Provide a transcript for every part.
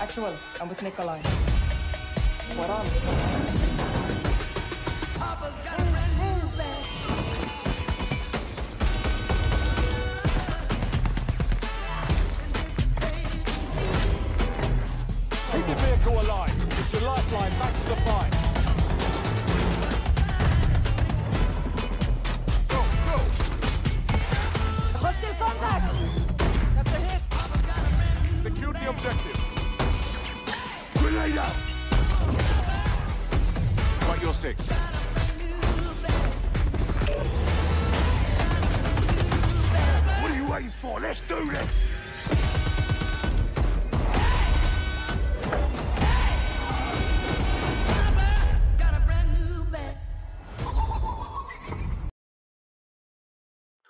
Actual, I'm with Nikolai. What on? Keep the vehicle alive. It's your lifeline back to the fight. Go, go. Hostile contact! That's a hit! Secure the objective. Out. Right, your six. What are you waiting for? Let's do this.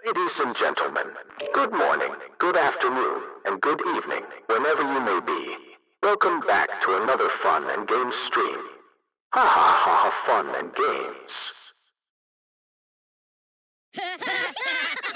Ladies and gentlemen, good morning, good afternoon, and good evening, whenever you may be. Welcome back to another fun and games stream. Ha ha ha ha fun and games.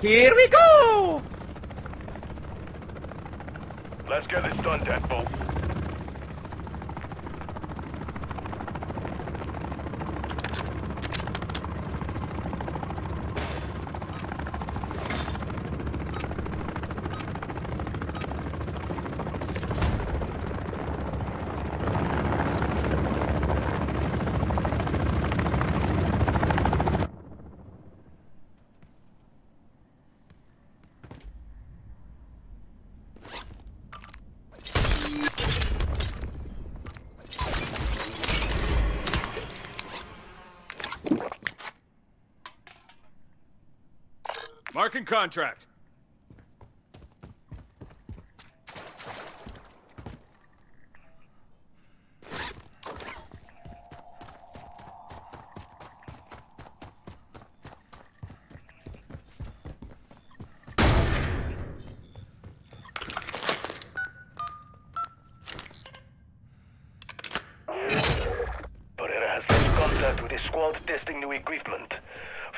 Here we go! Let's get this done, Deadbolt. Marking contract. Pereira has lost contact with a squad testing new equipment.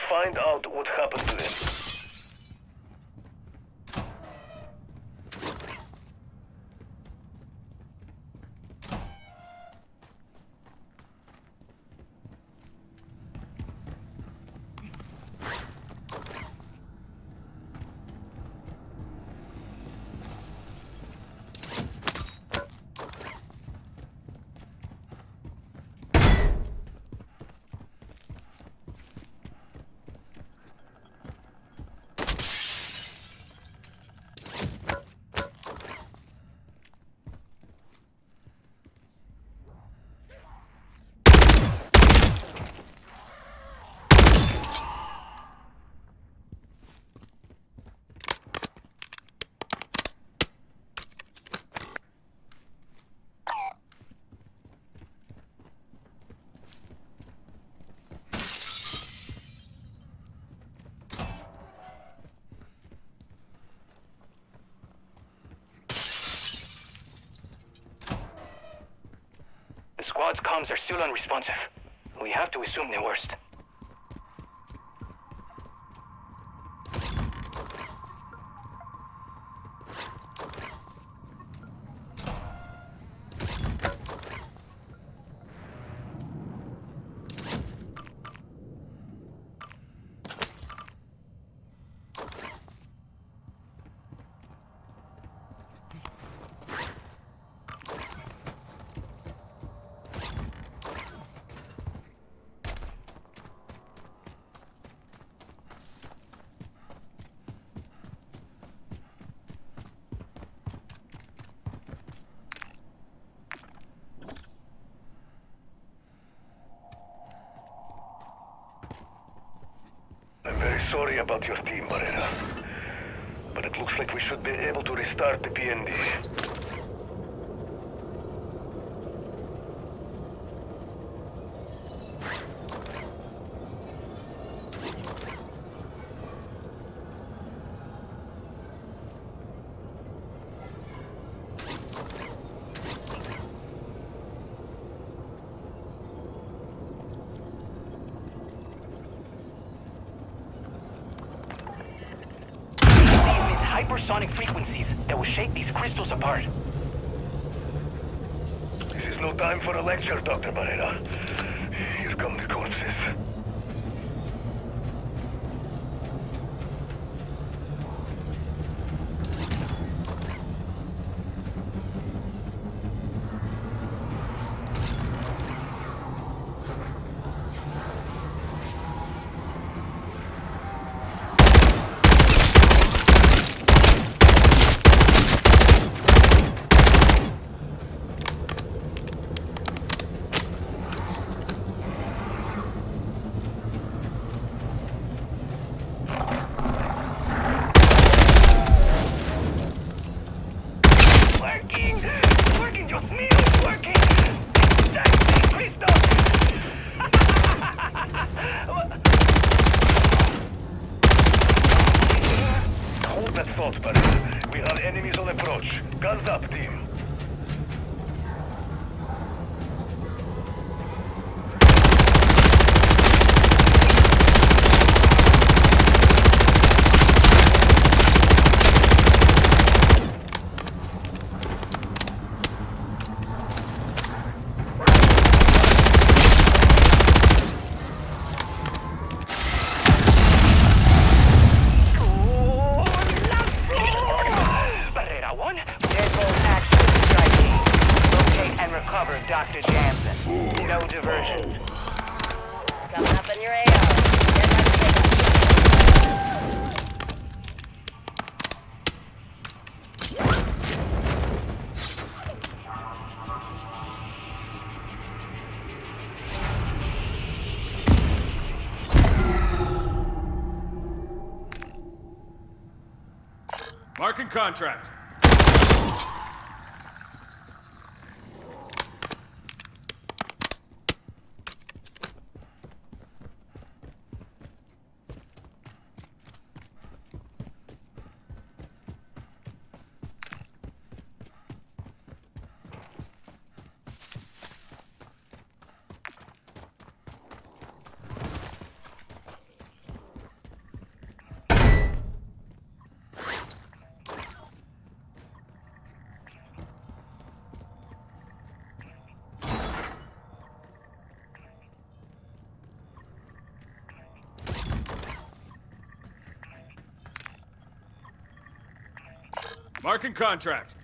Find out what happened to them. The squad's comms are still unresponsive. We have to assume the worst. sorry about your team, Barrera. But it looks like we should be able to restart the PND. after Jansen. No diversion. Come up in your AO. Marking contract. Marking contract.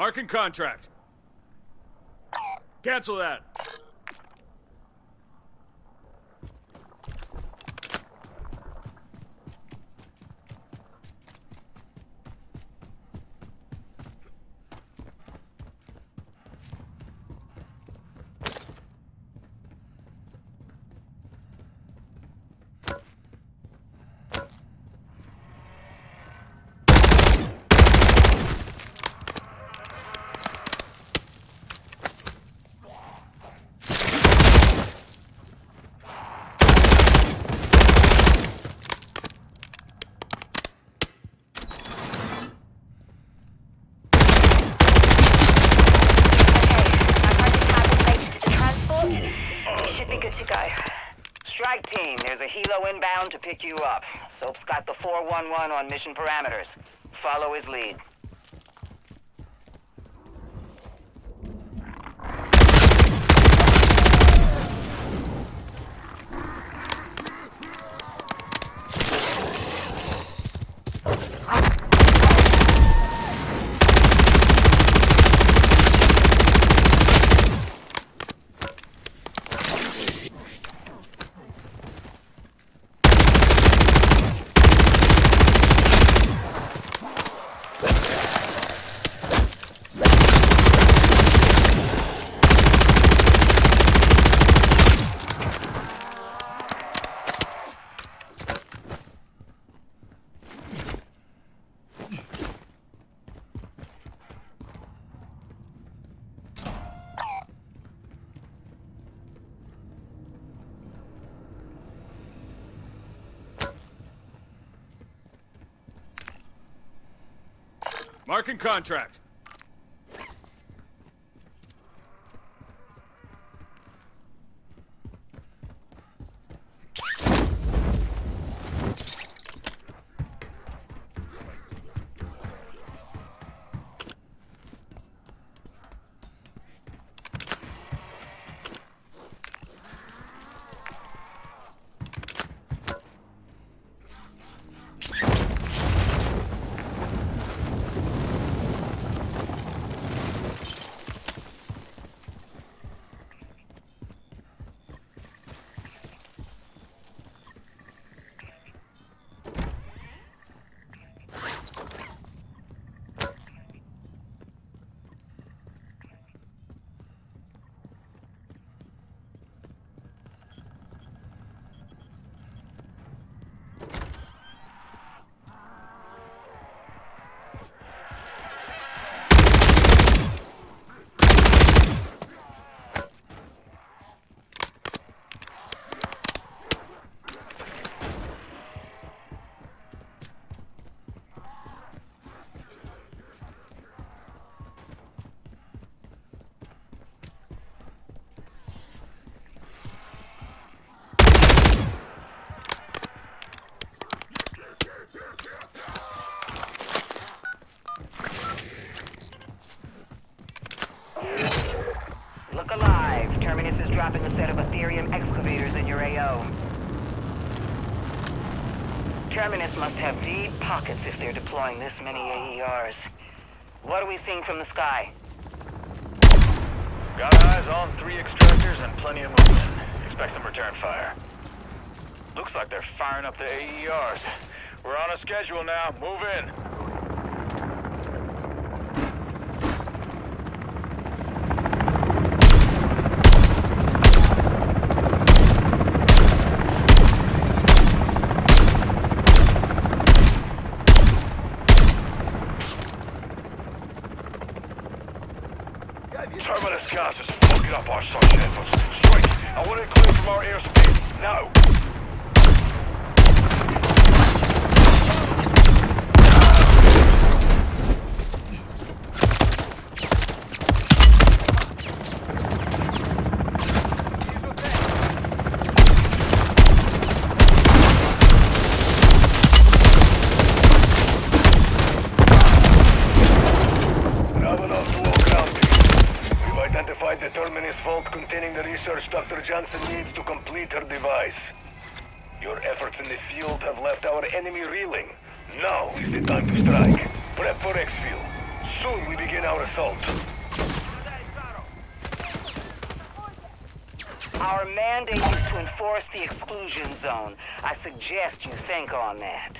Marking contract. Cancel that. One on mission parameters. Follow his lead. fucking contract! Aetherium excavators in your AO. Terminus must have deep pockets if they're deploying this many AERs. What are we seeing from the sky? Got eyes on three extractors and plenty of movement. Expect them return fire. Looks like they're firing up the AERs. We're on a schedule now. Move in. Terminus gas is fucking up our search efforts. Strike! I want it clear from our airspace. Now! Ravenov to all ground team. We've identified the Terminus vault containing the research Dr. Jansen needs to complete her device. Your efforts in the field have left our enemy reeling. Now is the time to strike. Prep for exfil. Soon we begin our assault. Our mandate is to enforce the exclusion zone. I suggest you think on that.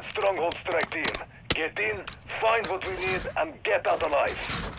That stronghold strike team. Get in, find what we need, and get out alive.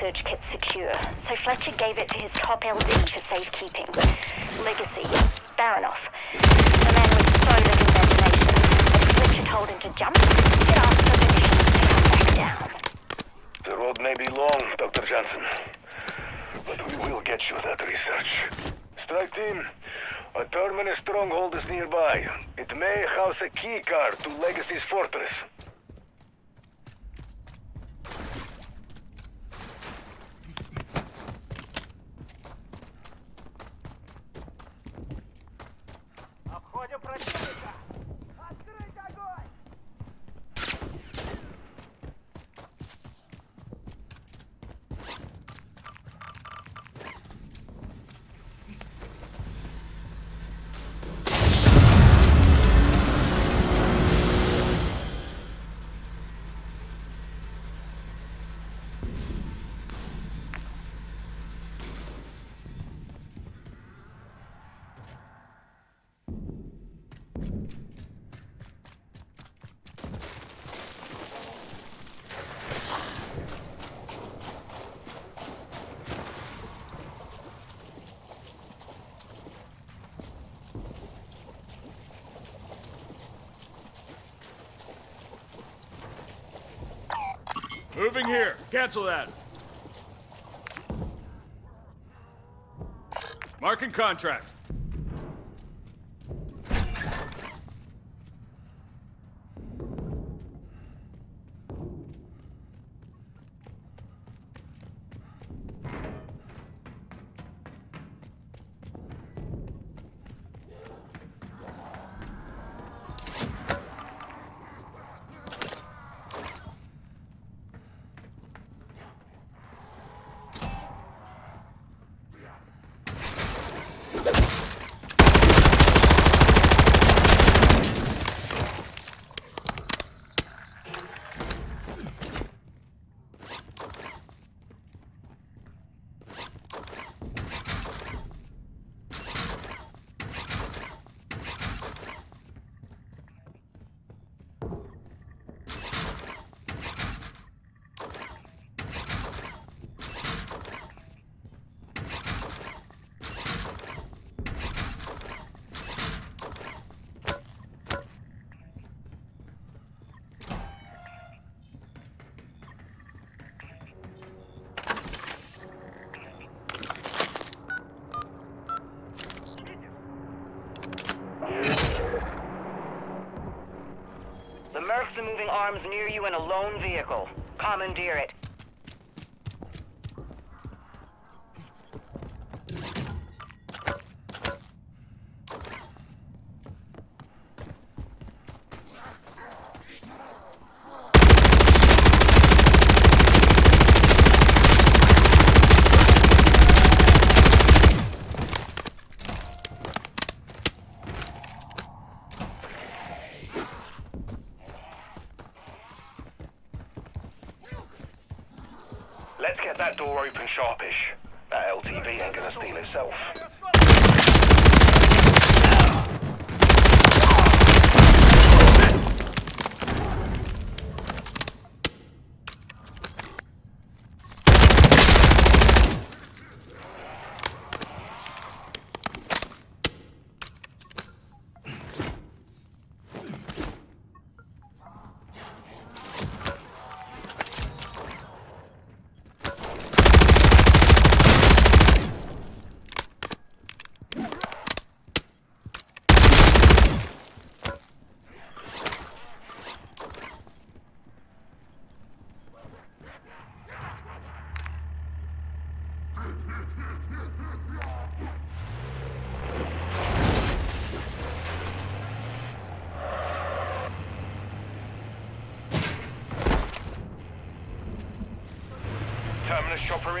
Research kit secure, so Fletcher gave it to his top LD for safekeeping. Legacy, Baronoff. The man with so little imagination. When Fletcher told him to jump, he asked for permission to come back down. The road may be long, Dr. Jansen, but we will get you that research. Strike team, a terminus stronghold is nearby. It may house a key card to Legacy's fortress. Находим противника! Moving here. Cancel that. Marking contract. The moving arms near you in a lone vehicle. Commandeer it.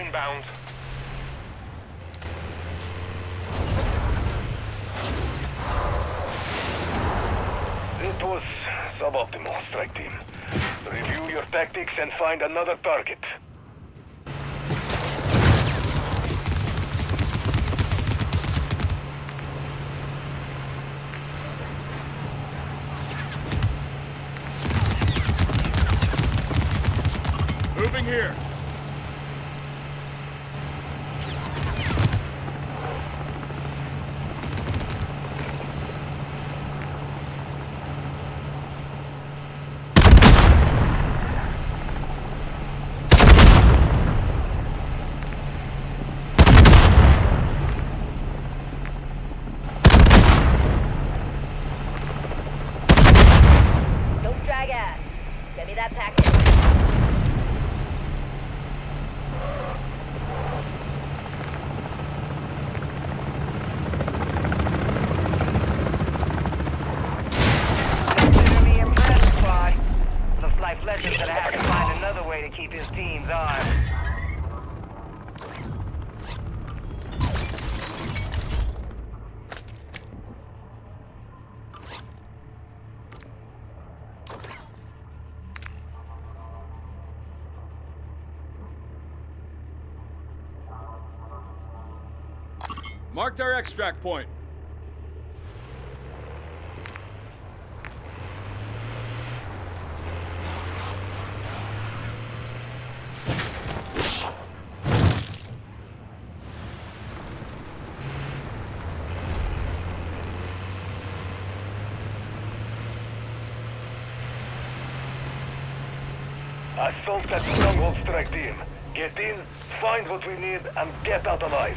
Inbound. It was suboptimal, strike team. Review your tactics and find another target. Moving here. marked our extract point. Assault that stronghold strike team. Get in, find what we need, and get out alive.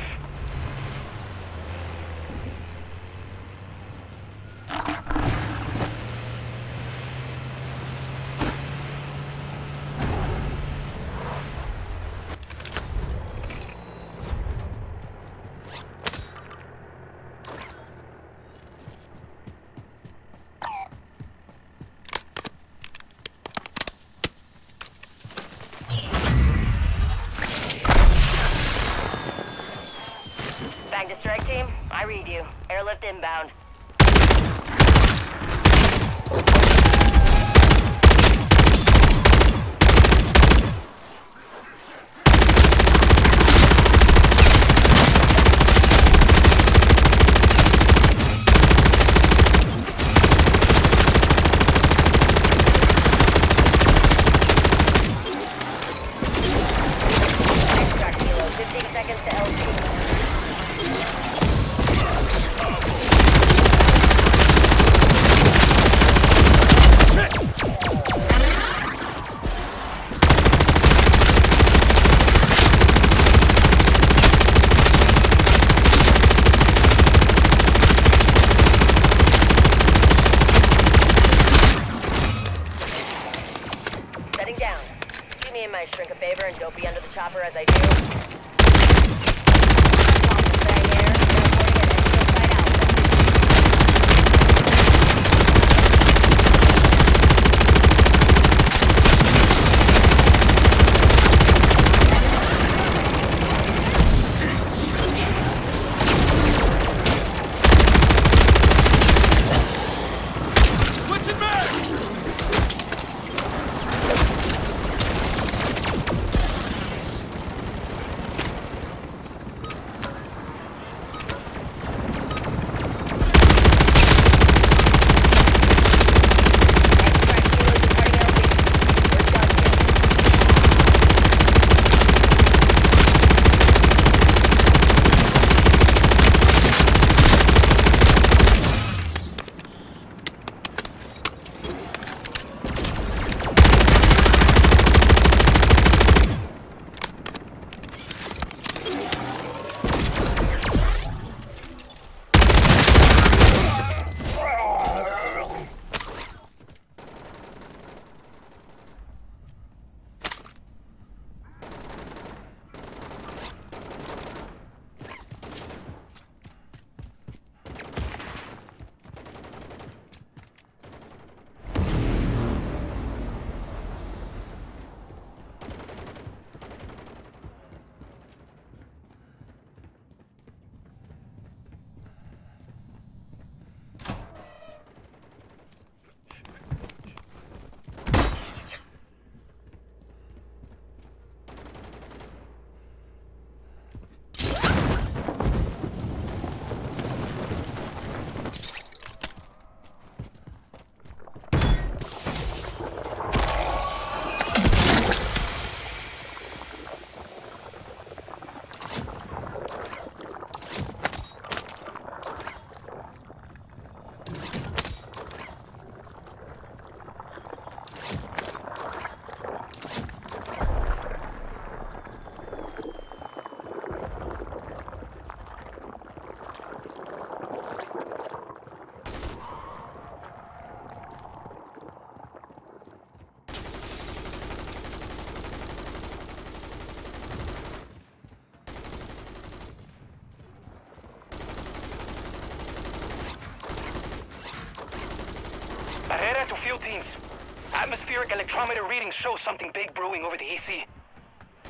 Show something big brewing over the AC.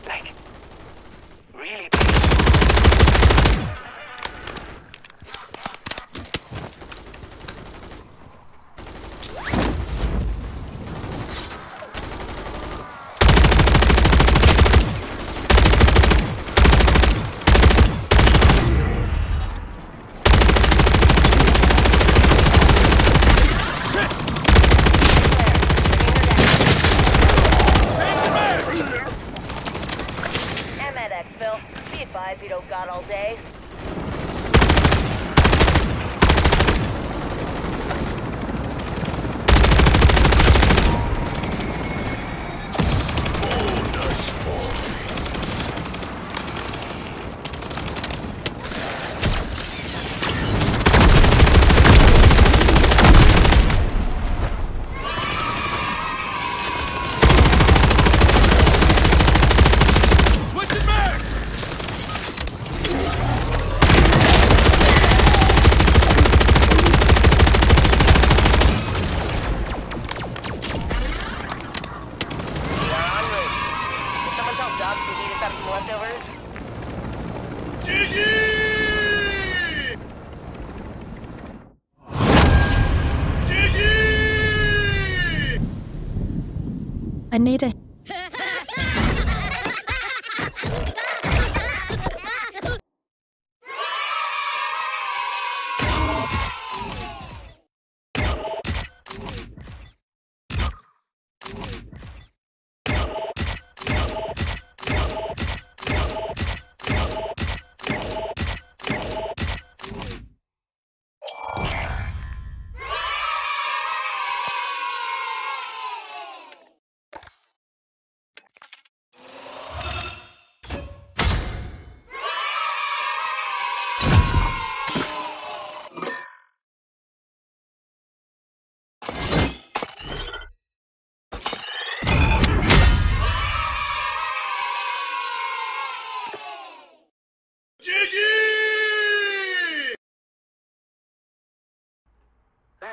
Like, really big. I'm at Exfil. Be advised we don't got all day.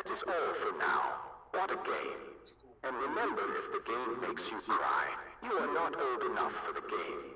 That is all for now. What a game. And remember, if the game makes you cry, you are not old enough for the game.